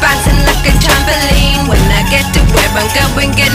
bouncing like a trampoline. When I get to where I'm going, get